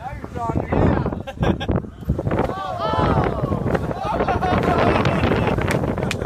Now you're talking.